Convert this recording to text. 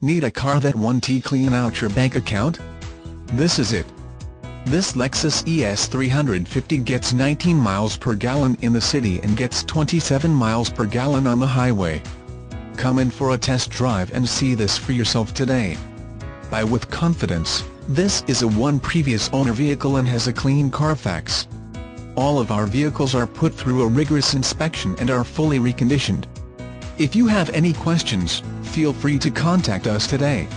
Need a car that won't clean out your bank account? This is it. This Lexus ES350 gets 19 miles per gallon in the city and gets 27 miles per gallon on the highway. Come in for a test drive and see this for yourself today. Buy with confidence, this is a one previous owner vehicle and has a clean Carfax. All of our vehicles are put through a rigorous inspection and are fully reconditioned. If you have any questions, feel free to contact us today.